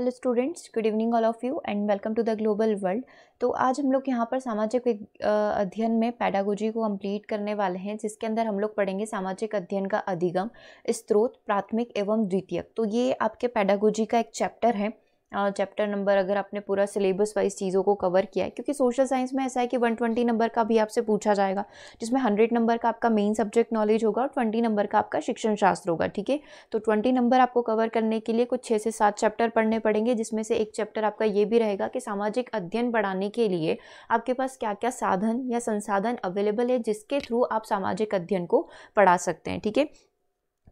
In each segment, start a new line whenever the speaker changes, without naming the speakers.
Hello students good evening all of you and welcome to the global world तो आज हम लोग यहाँ पर सामाजिक अध्ययन में पैडागोजी को कंप्लीट करने वाले हैं, जिसके अंदर हम लोग पढ़ेंगे सामाजिक अध्ययन का अधिगम स्त्रोत प्राथमिक एवं द्वितीयक। तो ये आपके पैडागोजी का एक चैप्टर है। चैप्टर नंबर अगर आपने पूरा सिलेबस वाइज चीज़ों को कवर किया है, क्योंकि सोशल साइंस में ऐसा है कि 120 नंबर का भी आपसे पूछा जाएगा, जिसमें 100 नंबर का आपका मेन सब्जेक्ट नॉलेज होगा और 20 नंबर का आपका शिक्षण शास्त्र होगा, ठीक है? तो 20 नंबर आपको कवर करने के लिए कुछ छः से सात चैप्टर पढ़ने पड़ेंगे, जिसमें से एक चैप्टर आपका ये भी रहेगा कि सामाजिक अध्ययन बढ़ाने के लिए आपके पास क्या क्या साधन या संसाधन अवेलेबल है, जिसके थ्रू आप सामाजिक अध्ययन को पढ़ा सकते हैं, ठीक है?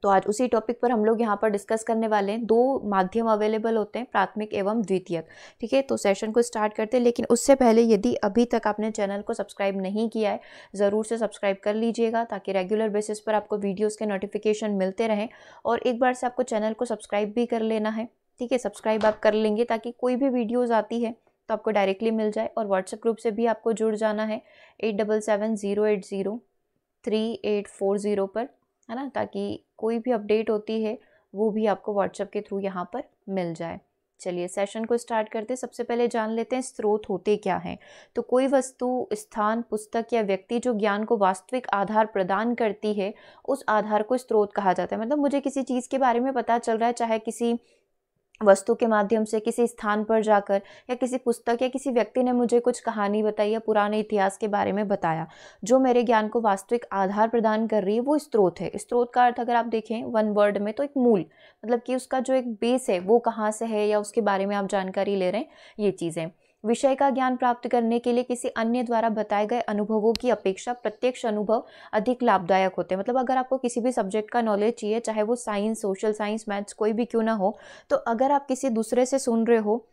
तो आज उसी टॉपिक पर हम लोग यहाँ पर डिस्कस करने वाले हैं। दो माध्यम अवेलेबल होते हैं, प्राथमिक एवं द्वितीयक। ठीक है? तो सेशन को स्टार्ट करते हैं, लेकिन उससे पहले यदि अभी तक आपने चैनल को सब्सक्राइब नहीं किया है, ज़रूर से सब्सक्राइब कर लीजिएगा, ताकि रेगुलर बेसिस पर आपको वीडियोज़ के नोटिफिकेशन मिलते रहें और एक बार से आपको चैनल को सब्सक्राइब भी कर लेना है। ठीक है? सब्सक्राइब आप कर लेंगे, ताकि कोई भी वीडियोज़ आती है तो आपको डायरेक्टली मिल जाए और व्हाट्सएप ग्रुप से भी आपको जुड़ जाना है। Eight double seven zero eight zero three eight four zero पर, है ना? ताकि कोई भी अपडेट होती है, वो भी आपको व्हाट्सएप के थ्रू यहाँ पर मिल जाए। चलिए सेशन को स्टार्ट करते हैं। सबसे पहले जान लेते हैं स्रोत होते क्या हैं। तो कोई वस्तु, स्थान, पुस्तक या व्यक्ति जो ज्ञान को वास्तविक आधार प्रदान करती है, उस आधार को स्रोत कहा जाता है। मतलब मुझे किसी चीज़ के बारे में पता चल रहा है, चाहे किसी वस्तु के माध्यम से किसी स्थान पर जाकर या किसी पुस्तक या किसी व्यक्ति ने मुझे कुछ कहानी बताई या पुराने इतिहास के बारे में बताया, जो मेरे ज्ञान को वास्तविक आधार प्रदान कर रही है, वो स्त्रोत है। स्त्रोत का अर्थ अगर आप देखें वन वर्ड में तो एक मूल मतलब कि उसका जो एक बेस है, वो कहाँ से है या उसके बारे में आप जानकारी ले रहे हैं, ये चीज़ें। विषय का ज्ञान प्राप्त करने के लिए किसी अन्य द्वारा बताए गए अनुभवों की अपेक्षा प्रत्यक्ष अनुभव अधिक लाभदायक होते हैं। मतलब अगर आपको किसी भी सब्जेक्ट का नॉलेज चाहिए, चाहे वो साइंस सोशल साइंस मैथ्स कोई भी क्यों ना हो तो अगर आप किसी दूसरे से सुन रहे हो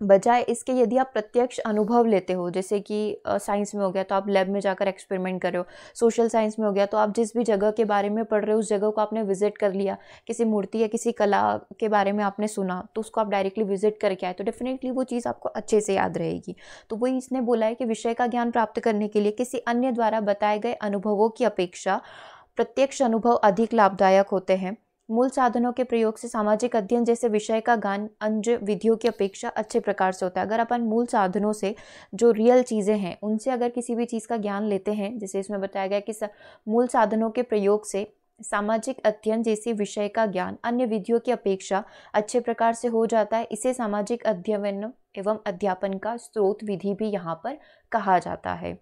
बजाय इसके यदि आप प्रत्यक्ष अनुभव लेते हो, जैसे कि साइंस में हो गया तो आप लैब में जाकर एक्सपेरिमेंट कर रहे हो, सोशल साइंस में हो गया तो आप जिस भी जगह के बारे में पढ़ रहे हो, उस जगह को आपने विज़िट कर लिया, किसी मूर्ति या किसी कला के बारे में आपने सुना तो उसको आप डायरेक्टली विज़िट करके आए तो डेफिनेटली वो चीज़ आपको अच्छे से याद रहेगी। तो वही इसने बोला है कि विषय का ज्ञान प्राप्त करने के लिए किसी अन्य द्वारा बताए गए अनुभवों की अपेक्षा प्रत्यक्ष अनुभव अधिक लाभदायक होते हैं। मूल साधनों के प्रयोग से सामाजिक अध्ययन जैसे विषय का गान अन्य विधियों की अपेक्षा अच्छे प्रकार से होता है। अगर अपन मूल साधनों से जो रियल चीज़ें हैं, उनसे अगर किसी भी चीज़ का ज्ञान लेते हैं, जैसे इसमें बताया गया कि मूल साधनों के प्रयोग से सामाजिक अध्ययन जैसे विषय का ज्ञान अन्य विधियों की अपेक्षा अच्छे प्रकार से हो जाता है। इसे सामाजिक अध्ययन एवं अध्यापन का स्रोत विधि भी यहाँ पर कहा जाता है।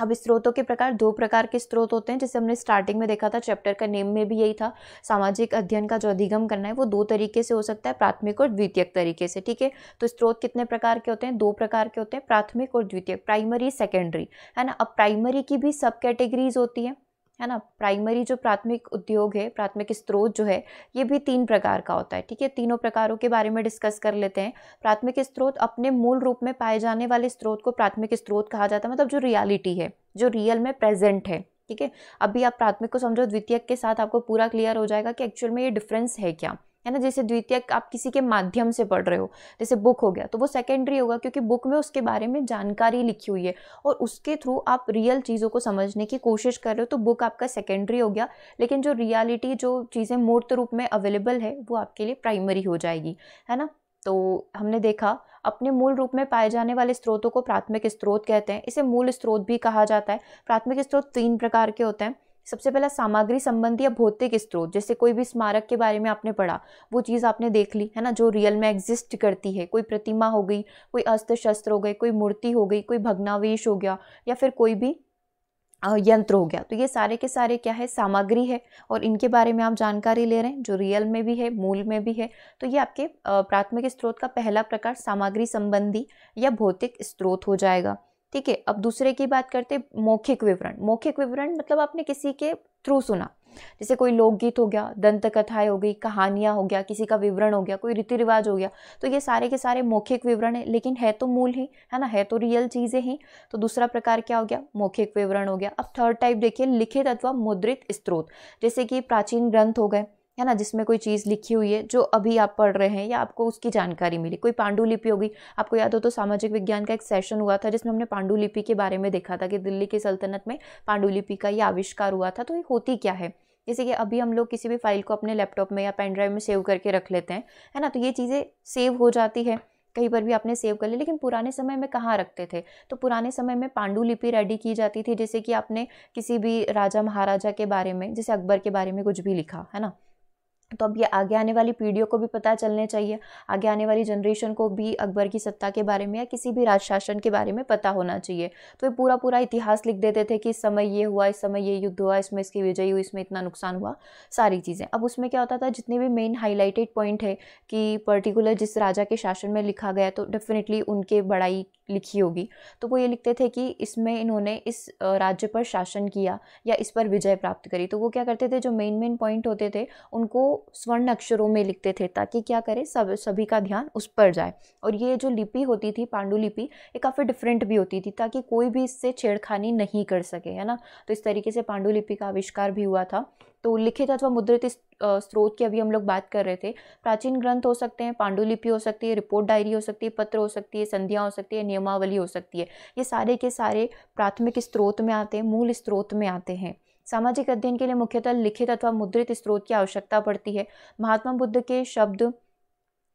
अब स्रोतों के प्रकार, दो प्रकार के स्रोत होते हैं, जैसे हमने स्टार्टिंग में देखा था चैप्टर का नेम में भी यही था, सामाजिक अध्ययन का जो अधिगम करना है, वो दो तरीके से हो सकता है, प्राथमिक और द्वितीयक तरीके से, ठीक है? तो स्रोत कितने प्रकार के होते हैं? दो प्रकार के होते हैं, प्राथमिक और द्वितीयक प्राइमरी सेकेंडरी है ना? अब प्राइमरी की भी सब कैटेगरीज होती है। है ना? प्राइमरी जो प्राथमिक उद्योग है, प्राथमिक स्त्रोत जो है, ये भी तीन प्रकार का होता है, ठीक है? तीनों प्रकारों के बारे में डिस्कस कर लेते हैं। प्राथमिक स्त्रोत अपने मूल रूप में पाए जाने वाले स्त्रोत को प्राथमिक स्त्रोत कहा जाता है मतलब जो रियलिटी है, जो रियल में प्रेजेंट है, ठीक है? अभी आप प्राथमिक को समझो, द्वितीयक के साथ आपको पूरा क्लियर हो जाएगा कि एक्चुअल में ये डिफरेंस है क्या। है ना? जैसे द्वितीय आप किसी के माध्यम से पढ़ रहे हो, जैसे बुक हो गया तो वो सेकेंडरी होगा क्योंकि बुक में उसके बारे में जानकारी लिखी हुई है और उसके थ्रू आप रियल चीज़ों को समझने की कोशिश कर रहे हो तो बुक आपका सेकेंडरी हो गया। लेकिन जो रियलिटी जो चीज़ें मूर्त रूप में अवेलेबल है, वो आपके लिए प्राइमरी हो जाएगी, है ना? तो हमने देखा, अपने मूल रूप में पाए जाने वाले स्रोतों को प्राथमिक स्रोत कहते हैं। इसे मूल स्रोत भी कहा जाता है। प्राथमिक स्रोत तीन प्रकार के होते हैं। सबसे पहला सामग्री संबंधी या भौतिक स्रोत, जैसे कोई भी स्मारक के बारे में आपने पढ़ा, वो चीज़ आपने देख ली, है ना, जो रियल में एग्जिस्ट करती है। कोई प्रतिमा हो गई, कोई अस्त्र शस्त्र हो गए, कोई मूर्ति हो गई, कोई भग्नावेश हो गया, या फिर कोई भी यंत्र हो गया। तो ये सारे के सारे क्या है? सामग्री है और इनके बारे में आप जानकारी ले रहे हैं, जो रियल में भी है, मूल में भी है। तो ये आपके प्राथमिक स्रोत का पहला प्रकार सामग्री संबंधी या भौतिक स्रोत हो जाएगा। ठीक है, अब दूसरे की बात करते मौखिक विवरण। मौखिक विवरण मतलब आपने किसी के थ्रू सुना। जैसे कोई लोकगीत हो गया दंत कथाएँ हो गई, कहानियाँ हो गया, किसी का विवरण हो गया, कोई रीति रिवाज हो गया तो ये सारे के सारे मौखिक विवरण है, लेकिन है तो मूल ही, है ना? है तो रियल चीज़ें ही। तो दूसरा प्रकार क्या हो गया? मौखिक विवरण हो गया। अब थर्ड टाइप देखिए, लिखित अथवा मुद्रित स्त्रोत जैसे कि प्राचीन ग्रंथ हो गए है ना, जिसमें कोई चीज़ लिखी हुई है, जो अभी आप पढ़ रहे हैं या आपको उसकी जानकारी मिली, कोई पांडुलिपि होगी। आपको याद हो तो सामाजिक विज्ञान का एक सेशन हुआ था, जिसमें हमने पांडुलिपि के बारे में देखा था कि दिल्ली की सल्तनत में पांडुलिपि का ये आविष्कार हुआ था तो ये होती क्या है? जैसे कि अभी हम लोग किसी भी फ़ाइल को अपने लैपटॉप में या पेन ड्राइव में सेव करके रख लेते हैं, है ना तो ये चीज़ें सेव हो जाती है। कहीं पर भी आपने सेव कर लिया लेकिन पुराने समय में कहाँ रखते थे? तो पुराने समय में पांडुलिपि रेडी की जाती थी, जैसे कि आपने किसी भी राजा महाराजा के बारे में, जैसे अकबर के बारे में कुछ भी लिखा, है ना? तो अब ये आगे आने वाली पीढ़ियों को भी पता चलने चाहिए। आगे आने वाली जनरेशन को भी अकबर की सत्ता के बारे में या किसी भी राज शासन के बारे में पता होना चाहिए। तो ये पूरा पूरा इतिहास लिख देते थे कि इस समय ये हुआ, इस समय ये युद्ध हुआ, इसमें इसकी विजय हुई, इसमें इतना नुकसान हुआ, सारी चीज़ें। अब उसमें क्या होता था, जितने भी मेन हाईलाइटेड पॉइंट है कि पर्टिकुलर जिस राजा के शासन में लिखा गया तो डेफिनेटली उनके बड़ाई लिखी होगी। तो वो ये लिखते थे कि इसमें इन्होंने इस राज्य पर शासन किया या इस पर विजय प्राप्त करी। तो वो क्या करते थे, जो मेन मेन पॉइंट होते थे, उनको स्वर्ण अक्षरों में लिखते थे ताकि क्या करें, सब, सभी का ध्यान उस पर जाए। और ये जो लिपि होती थी पांडुलिपि ये काफ़ी डिफरेंट भी होती थी ताकि कोई भी इससे छेड़खानी नहीं कर सके, है ना? तो इस तरीके से पांडुलिपि का आविष्कार भी हुआ था। तो लिखित अथवा मुद्रित स्रोत की अभी हम लोग बात कर रहे थे। प्राचीन ग्रंथ हो सकते हैं, पांडुलिपि हो सकती है, रिपोर्ट डायरी हो सकती है, पत्र हो सकती है, संध्या हो सकती है, नियमावली हो सकती है। ये सारे के सारे प्राथमिक स्रोत में आते हैं, मूल स्रोत में आते हैं। सामाजिक अध्ययन के लिए मुख्यतः लिखित अथवा मुद्रित स्रोत की आवश्यकता पड़ती है। महात्मा बुद्ध के शब्द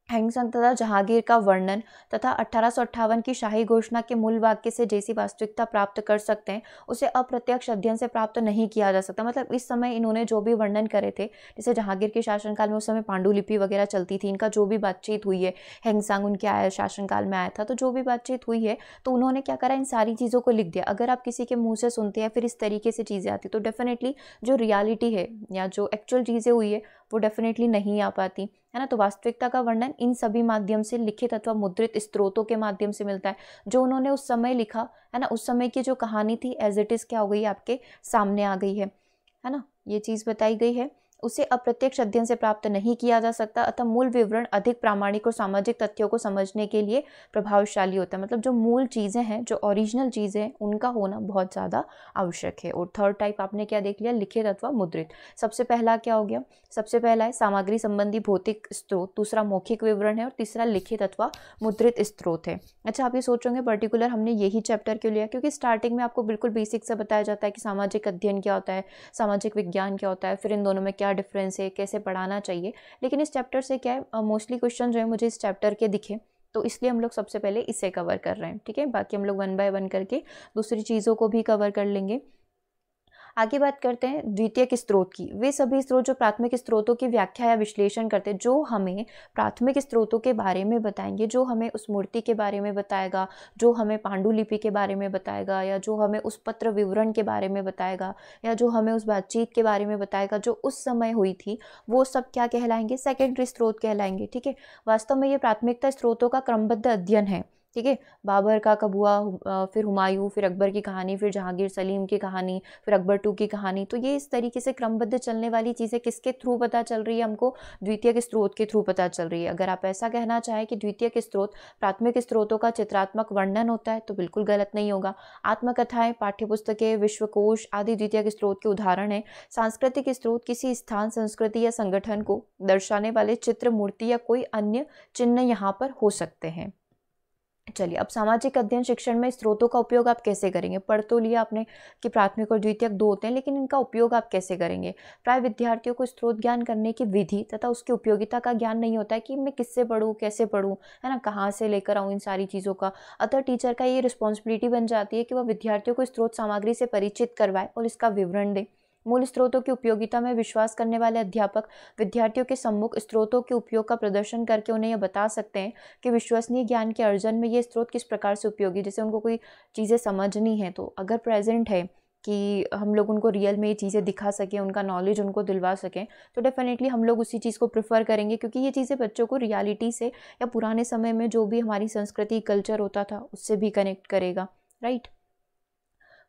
हैंगसंग तथा जहांगीर का वर्णन तथा अठारह की शाही घोषणा के मूल वाक्य से जैसी वास्तविकता प्राप्त कर सकते हैं, उसे अप्रत्यक्ष अध्ययन से प्राप्त नहीं किया जा सकता। मतलब इस समय इन्होंने जो भी वर्णन करे थे, जैसे जहांगीर के शासनकाल में उस समय पांडुलिपि वगैरह चलती थी, इनका जो भी बातचीत हुई है, हैंगसांग उनके आया शासनकाल में आया था तो जो भी बातचीत हुई है तो उन्होंने क्या करा, इन सारी चीज़ों को लिख दिया। अगर आप किसी के मुँह से सुनते हैं, फिर इस तरीके से चीज़ें आती तो डेफिनेटली जो रियालिटी है या जो एक्चुअल चीज़ें हुई है वो डेफिनेटली नहीं आ पाती। है ना? तो वास्तविकता का वर्णन इन सभी माध्यम से लिखित अथवा मुद्रित स्त्रोतों के माध्यम से मिलता है। जो उन्होंने उस समय लिखा, है ना? उस समय की जो कहानी थी एज इट इज़ क्या हो गई? आपके सामने आ गई है। है ना? ये चीज़ बताई गई है। उसे अप्रत्यक्ष अध्ययन से प्राप्त नहीं किया जा सकता, अतः मूल विवरण अधिक प्रामाणिक और सामाजिक तथ्यों को समझने के लिए प्रभावशाली होता है। मतलब जो मूल चीज़ें हैं, जो ओरिजिनल चीज़ें हैं, उनका होना बहुत ज़्यादा आवश्यक है। और थर्ड टाइप आपने क्या देख लिया? लिखित अथवा मुद्रित। सबसे पहला क्या हो गया? सबसे पहला है सामग्री संबंधी भौतिक स्त्रोत दूसरा मौखिक विवरण है और तीसरा लिखित अथवा मुद्रित स्त्रोत है। अच्छा आप ये सोचोगे पर्टिकुलर हमने यही चैप्टर क्यों लिया? क्योंकि स्टार्टिंग में आपको बिल्कुल बेसिक से बताया जाता है कि सामाजिक अध्ययन क्या होता है, सामाजिक विज्ञान क्या होता है, फिर इन दोनों में क्या डिफरेंस है, कैसे पढ़ाना चाहिए। लेकिन इस चैप्टर से क्या है मोस्टली क्वेश्चन जो है मुझे इस चैप्टर के दिखे। तो इसलिए हम लोग सबसे पहले इसे कवर कर रहे हैं, ठीक है? बाकी हम लोग वन बाय वन करके दूसरी चीज़ों को भी कवर कर लेंगे। आगे बात करते हैं द्वितीयक स्त्रोत की। वे सभी स्रोत जो प्राथमिक स्त्रोतों की व्याख्या या विश्लेषण करते हैं, जो हमें प्राथमिक स्त्रोतों के बारे में बताएँगे, जो हमें उस मूर्ति के बारे में बताएगा, जो हमें पांडुलिपि के बारे में बताएगा, या जो हमें उस पत्र विवरण के बारे में बताएगा, या जो हमें उस बातचीत के बारे में बताएगा, जो उस समय हुई थी, वो सब क्या कहलाएँगे? सेकेंडरी स्त्रोत कहलाएँगे, ठीक है? वास्तव में ये प्राथमिकता स्त्रोतों का क्रमबद्ध अध्ययन है। ठीक है? बाबर का कब हुआ? फिर हुमायूं, फिर अकबर की कहानी, फिर जहांगीर सलीम की कहानी, फिर अकबर टू की कहानी। तो ये इस तरीके से क्रमबद्ध चलने वाली चीज़ें किसके थ्रू पता चल रही है हमको? द्वितीय के स्रोत के थ्रू पता चल रही है। अगर आप ऐसा कहना चाहें कि द्वितीय के स्रोत प्राथमिक स्रोतों का चित्रात्मक वर्णन होता है तो बिल्कुल गलत नहीं होगा। आत्मकथाएँ, पाठ्यपुस्तकें, विश्वकोश आदि द्वितीय के स्रोत के उदाहरण हैं। सांस्कृतिक स्रोत किसी स्थान, संस्कृति या संगठन को दर्शाने वाले चित्र मूर्ति या कोई अन्य चिन्ह यहाँ पर हो सकते हैं। चलिए, अब सामाजिक अध्ययन शिक्षण में स्रोतों का उपयोग आप कैसे करेंगे? पढ़ तो लिया आपने कि प्राथमिक और द्वितीयक दो होते हैं, लेकिन इनका उपयोग आप कैसे करेंगे? प्राय विद्यार्थियों को स्रोत ज्ञान करने की विधि तथा उसकी उपयोगिता का ज्ञान नहीं होता है कि मैं किससे पढ़ूँ, कैसे पढ़ूँ, है ना? कहाँ से लेकर आऊँ इन सारी चीज़ों का? अतः टीचर का ये रिस्पॉन्सिबिलिटी बन जाती है कि वह विद्यार्थियों को स्रोत सामग्री से परिचित करवाए और इसका विवरण दे। मूल स्रोतों की उपयोगिता में विश्वास करने वाले अध्यापक विद्यार्थियों के सम्मुख स्रोतों के उपयोग का प्रदर्शन करके उन्हें यह बता सकते हैं कि विश्वसनीय ज्ञान के अर्जन में ये स्रोत किस प्रकार से उपयोगी जैसे उनको कोई चीज़ें समझनी है। तो अगर प्रेजेंट है कि हम लोग उनको रियल में ये चीज़ें दिखा सकें, उनका नॉलेज उनको दिलवा सकें तो डेफिनेटली हम लोग उसी चीज़ को प्रेफर करेंगे, क्योंकि ये चीज़ें बच्चों को रियलिटी से या पुराने समय में जो भी हमारी संस्कृति, कल्चर होता था, उससे भी कनेक्ट करेगा, राइट?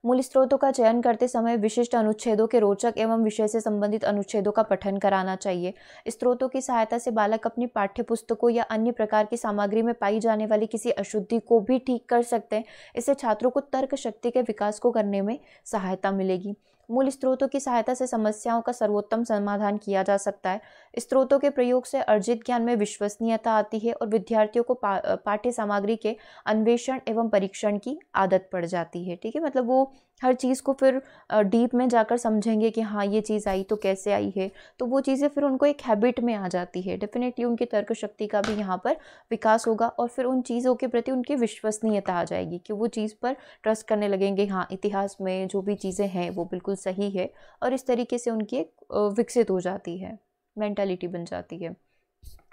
मूल स्रोतों का चयन करते समय विशिष्ट अनुच्छेदों के रोचक एवं विषय से संबंधित अनुच्छेदों का पठन कराना चाहिए। स्रोतों की सहायता से बालक अपनी पाठ्य पुस्तकों या अन्य प्रकार की सामग्री में पाई जाने वाली किसी अशुद्धि को भी ठीक कर सकते हैं। इससे छात्रों को तर्क शक्ति के विकास को करने में सहायता मिलेगी। मूल स्रोतों की सहायता से समस्याओं का सर्वोत्तम समाधान किया जा सकता है। स्रोतों के प्रयोग से अर्जित ज्ञान में विश्वसनीयता आती है और विद्यार्थियों को पा, पाठ्य सामग्री के अन्वेषण एवं परीक्षण की आदत पड़ जाती है ठीक है? मतलब वो हर चीज़ को फिर डीप में जाकर समझेंगे कि हाँ ये चीज़ आई तो कैसे आई है? तो वो चीज़ें फिर उनको एक हैबिट में आ जाती है। डेफिनेटली उनकी तर्क शक्ति का भी यहाँ पर विकास होगा और फिर उन चीज़ों के प्रति उनकी विश्वसनीयता आ जाएगी कि वो चीज़ पर ट्रस्ट करने लगेंगे हाँ इतिहास में जो भी चीज़ें हैं वो बिल्कुल सही है और इस तरीके से उनकी एक विकसित हो जाती है मैंटेलिटी बन जाती है।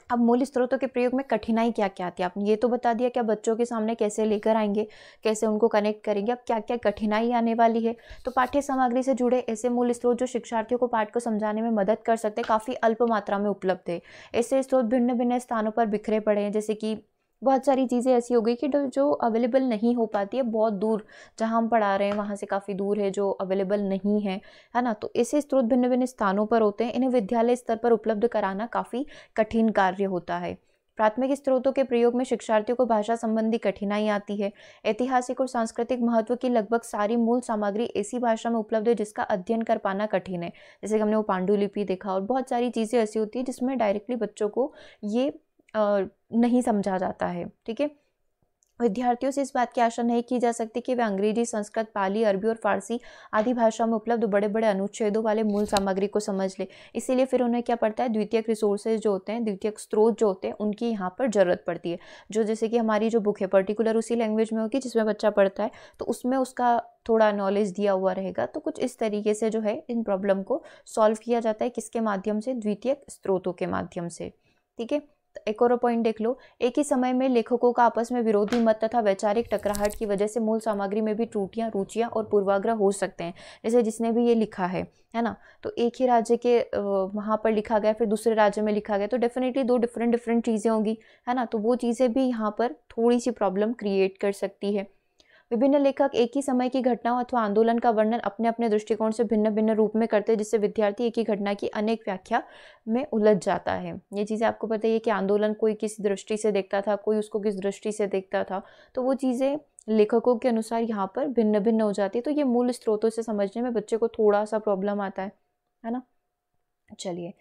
अब मूल स्त्रोतों के प्रयोग में कठिनाई क्या क्या आती है? आपने ये तो बता दिया कि आप बच्चों के सामने कैसे लेकर आएँगे, कैसे उनको कनेक्ट करेंगे, अब क्या क्या कठिनाई आने वाली है? तो पाठ्य सामग्री से जुड़े ऐसे मूल स्त्रोत जो शिक्षार्थियों को पाठ को समझाने में मदद कर सकते हैं, काफ़ी अल्प मात्रा में उपलब्ध है। ऐसे स्त्रोत भिन्न भिन्न स्थानों पर बिखरे पड़े हैं, जैसे कि बहुत सारी चीज़ें ऐसी हो गई कि जो अवेलेबल नहीं हो पाती है, बहुत दूर, जहाँ हम पढ़ा रहे हैं, वहाँ से काफ़ी दूर है जो अवेलेबल नहीं है है ना? तो ऐसे स्रोत भिन्न भिन्न स्थानों पर होते हैं। इन्हें विद्यालय स्तर पर उपलब्ध कराना काफ़ी कठिन कार्य होता है। प्राथमिक स्रोतों के प्रयोग में शिक्षार्थियों को भाषा संबंधी कठिनाई आती है। ऐतिहासिक और सांस्कृतिक महत्व की लगभग सारी मूल सामग्री ऐसी भाषा में उपलब्ध है जिसका अध्ययन कर पाना कठिन है। जैसे कि हमने वो पांडुलिपि देखा और बहुत सारी चीज़ें ऐसी होती है जिसमें डायरेक्टली बच्चों को ये नहीं समझा जाता है, ठीक है? विद्यार्थियों से इस बात की आशा नहीं की जा सकती कि वे अंग्रेज़ी, संस्कृत, पाली, अरबी और फारसी आदि भाषाओं में उपलब्ध बड़े बड़े अनुच्छेदों वाले मूल सामग्री को समझ ले। इसीलिए फिर उन्हें क्या पड़ता है? द्वितीय रिसोर्सेज जो होते हैं द्वितीय स्रोत जो होते हैं, उनकी यहाँ पर ज़रूरत पड़ती है। जो जैसे कि हमारी जो बुक है, पर्टिकुलर उसी लैंग्वेज में होगी जिसमें बच्चा पढ़ता है तो उसमें उसका थोड़ा नॉलेज दिया हुआ रहेगा तो कुछ इस तरीके से जो है, इन प्रॉब्लम को सॉल्व किया जाता है किसके माध्यम से? द्वितीयक स्रोतों के माध्यम से, ठीक है? एक और पॉइंट देख लो। एक ही समय में लेखकों का आपस में विरोधी मत तथा वैचारिक टकराहट की वजह से मूल सामग्री में भी त्रुटियाँ, रुचियाँ और पूर्वाग्रह हो सकते हैं, जैसे जिसने भी ये लिखा है है ना? तो एक ही राज्य के वहाँ पर लिखा गया, फिर दूसरे राज्य में लिखा गया तो डेफिनेटली दो डिफरेंट डिफरेंट चीज़ें होंगी, है ना? तो वो चीज़ें भी यहाँ पर थोड़ी सी प्रॉब्लम क्रिएट कर सकती है। विभिन्न लेखक एक ही समय की घटनाओं अथवा आंदोलन का वर्णन अपने अपने दृष्टिकोण से भिन्न भिन्न रूप में करते हैं, जिससे विद्यार्थी एक ही घटना की अनेक व्याख्या में उलझ जाता है। ये चीज़ें आपको पता है कि आंदोलन कोई किस दृष्टि से देखता था, कोई उसको किस दृष्टि से देखता था। तो वो चीज़ें लेखकों के अनुसार यहाँ पर भिन्न भिन्न हो जाती है। तो ये मूल स्रोतों से समझने में बच्चे को थोड़ा सा प्रॉब्लम आता है है ना? चलिए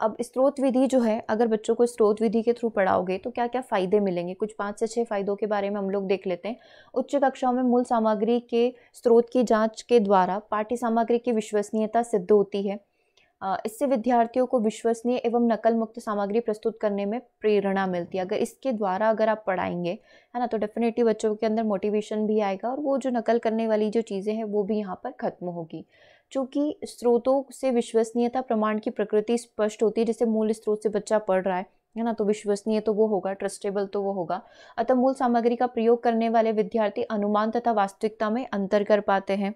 अब स्त्रोत विधि जो है, अगर बच्चों को स्त्रोत विधि के थ्रू पढ़ाओगे तो क्या क्या फ़ायदे मिलेंगे? कुछ पाँच से छः फ़ायदों के बारे में हम लोग देख लेते हैं। उच्च कक्षाओं में मूल सामग्री के स्रोत की जाँच के द्वारा पाठ्य सामग्री की विश्वसनीयता सिद्ध होती है। इससे विद्यार्थियों को विश्वसनीय एवं नकल मुक्त सामग्री प्रस्तुत करने में प्रेरणा मिलती है। अगर इसके द्वारा अगर आप पढ़ाएँगे, है ना तो डेफिनेटली बच्चों के अंदर मोटिवेशन भी आएगा और वो जो नकल करने वाली जो चीज़ें हैं, वो भी यहाँ पर ख़त्म होगी। चूँकि स्रोतों से विश्वसनीयता प्रमाण की प्रकृति स्पष्ट होती है, जैसे मूल स्रोत से बच्चा पढ़ रहा है है ना? तो विश्वसनीय तो वो होगा ट्रस्टेबल तो वो होगा। अतः मूल सामग्री का प्रयोग करने वाले विद्यार्थी अनुमान तथा वास्तविकता में अंतर कर पाते हैं।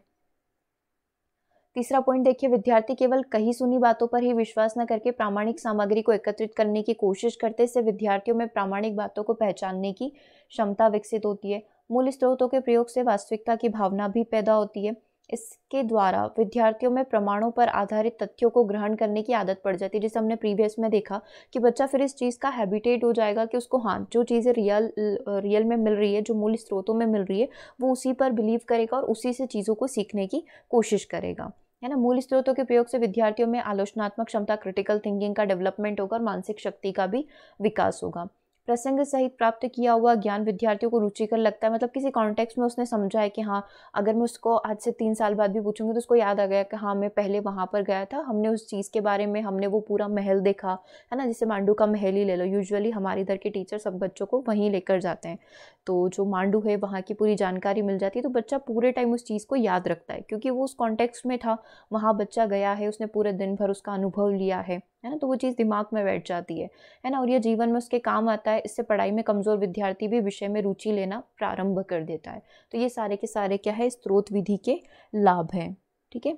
तीसरा पॉइंट देखिए, विद्यार्थी केवल कही सुनी बातों पर ही विश्वास न करके प्रामाणिक सामग्री को एकत्रित करने की कोशिश करते, इससे विद्यार्थियों में प्रामाणिक बातों को पहचानने की क्षमता विकसित होती है। मूल स्रोतों के प्रयोग से वास्तविकता की भावना भी पैदा होती है। इसके द्वारा विद्यार्थियों में प्रमाणों पर आधारित तथ्यों को ग्रहण करने की आदत पड़ जाती है। जैसे हमने प्रीवियस में देखा कि बच्चा फिर इस चीज़ का हैबिटेट हो जाएगा कि उसको हाँ जो चीज़ें रियल रियल में मिल रही है, जो मूल स्रोतों में मिल रही है, वो उसी पर बिलीव करेगा और उसी से चीज़ों को सीखने की कोशिश करेगा। है ना? मूल स्रोतों के प्रयोग से विद्यार्थियों में आलोचनात्मक क्षमता क्रिटिकल थिंकिंग का डेवलपमेंट होगा और मानसिक शक्ति का भी विकास होगा। प्रसंग सहित प्राप्त किया हुआ ज्ञान विद्यार्थियों को रुचिकर लगता है। मतलब किसी कॉन्टेक्स्ट में उसने समझा है कि हाँ अगर मैं उसको आज से तीन साल बाद भी पूछूँगी तो उसको याद आ गया कि हाँ मैं पहले वहाँ पर गया था। हमने उस चीज़ के बारे में, हमने वो पूरा महल देखा, है ना? जैसे मांडू का महल ही ले लो। यूजुअली हमारे इधर के टीचर सब बच्चों को वहीं लेकर जाते हैं। तो जो मांडू है, वहाँ की पूरी जानकारी मिल जाती है। तो बच्चा पूरे टाइम उस चीज़ को याद रखता है। क्योंकि वो उस कॉन्टेक्स्ट में था, वहाँ बच्चा गया है, उसने पूरे दिन भर उसका अनुभव लिया है। है ना तो वो चीज़ दिमाग में बैठ जाती है। है ना? और ये जीवन में उसके काम आता है, इससे पढ़ाई में कमज़ोर विद्यार्थी भी विषय में रुचि लेना प्रारंभ कर देता है। तो ये सारे के सारे क्या है स्त्रोत विधि के लाभ हैं, ठीक है?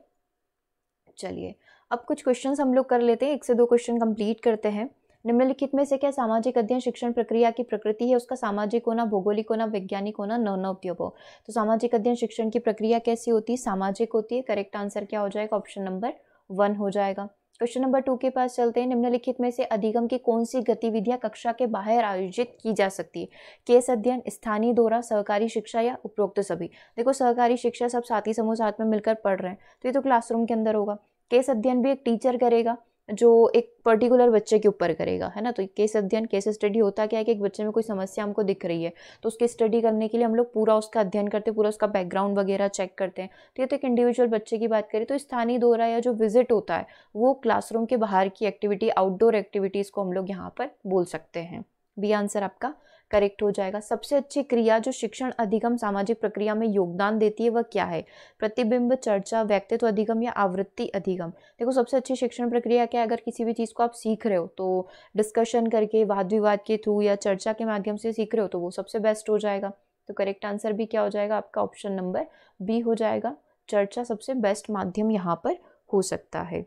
चलिए, अब कुछ क्वेश्चंस हम लोग कर लेते हैं। एक से दो क्वेश्चन कंप्लीट करते हैं। निम्नलिखित में से क्या सामाजिक अध्ययन, शिक्षण प्रक्रिया की प्रकृति है? उसका सामाजिक होना, भौगोलिक होना, वैज्ञानिक होना नौनौत्य हो तो सामाजिक अध्ययन, शिक्षण की प्रक्रिया कैसी होती? है सामाजिक होती है करेक्ट आंसर क्या हो जाएगा? ऑप्शन नंबर वन हो जाएगा। क्वेश्चन नंबर टू के पास चलते हैं। निम्नलिखित में से अधिगम की कौन सी गतिविधियाँ कक्षा के बाहर आयोजित की जा सकती है? केस अध्ययन, स्थानीय दौरा, सहकारी शिक्षा या उपरोक्त सभी? देखो, सहकारी शिक्षा सब साथी समूह साथ में मिलकर पढ़ रहे हैं तो ये तो क्लासरूम के अंदर होगा। केस अध्ययन भी एक टीचर करेगा जो एक पर्टिकुलर बच्चे के ऊपर करेगा, है ना? तो केस अध्ययन केस स्टडी होता क्या है कि एक बच्चे में कोई समस्या हमको दिख रही है तो उसके स्टडी करने के लिए हम लोग पूरा उसका अध्ययन करते हैं, पूरा उसका बैकग्राउंड वगैरह चेक करते हैं। तो ये तो एक इंडिविजुअल बच्चे की बात करें तो स्थानीय दौरा या जो विज़िट होता है, वो क्लासरूम के बाहर की एक्टिविटी आउटडोर एक्टिविटीज़ को हम लोग यहाँ पर बोल सकते हैं। बी आंसर आपका करेक्ट हो जाएगा। सबसे अच्छी क्रिया जो शिक्षण अधिगम सामाजिक प्रक्रिया में योगदान देती है, वह क्या है? प्रतिबिंब, चर्चा, व्यक्तित्व अधिगम या आवृत्ति अधिगम। देखो, सबसे अच्छी शिक्षण प्रक्रिया क्या है? अगर किसी भी चीज़ को आप सीख रहे हो तो डिस्कशन करके वाद विवाद के थ्रू या चर्चा के माध्यम से सीख रहे हो तो वो सबसे बेस्ट हो जाएगा। तो करेक्ट आंसर भी क्या हो जाएगा? आपका ऑप्शन नंबर बी हो जाएगा। चर्चा सबसे बेस्ट माध्यम यहाँ पर हो सकता है।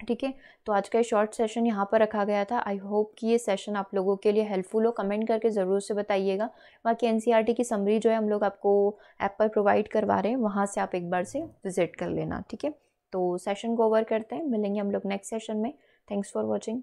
ठीक है? तो आज का शॉर्ट सेशन यहाँ पर रखा गया था। आई होप कि ये सेशन आप लोगों के लिए हेल्पफुल हो। कमेंट करके ज़रूर से बताइएगा। बाकी एन e की समरी जो है हम लोग आपको ऐप पर प्रोवाइड करवा रहे हैं। वहाँ से आप एक बार से विज़िट कर लेना, ठीक है? तो सेशन को ओवर करते हैं। मिलेंगे हम लोग नेक्स्ट सेशन में। Thanks for watching